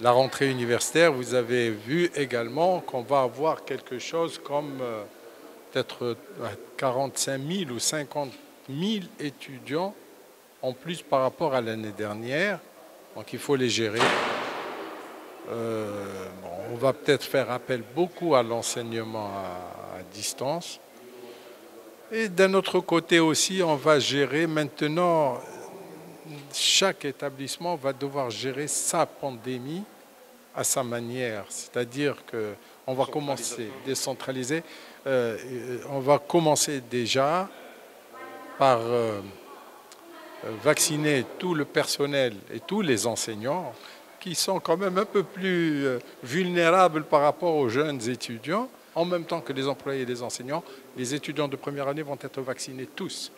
la rentrée universitaire, vous avez vu également qu'on va avoir quelque chose comme euh, peut-être 45 000 ou 50 000 étudiants en plus par rapport à l'année dernière. Donc il faut les gérer. Euh, on va peut-être faire appel beaucoup à l'enseignement à, distance. Et d'un autre côté aussi, on va gérer maintenant, chaque établissement va devoir gérer sa pandémie à sa manière. C'est-à-dire qu'on va commencer décentraliser. Euh, on va commencer déjà par euh, vacciner tout le personnel et tous les enseignants qui sont quand même un peu plus euh, vulnérables par rapport aux jeunes étudiants, en même temps que les employés et les enseignants. Les étudiants de première année vont être vaccinés tous.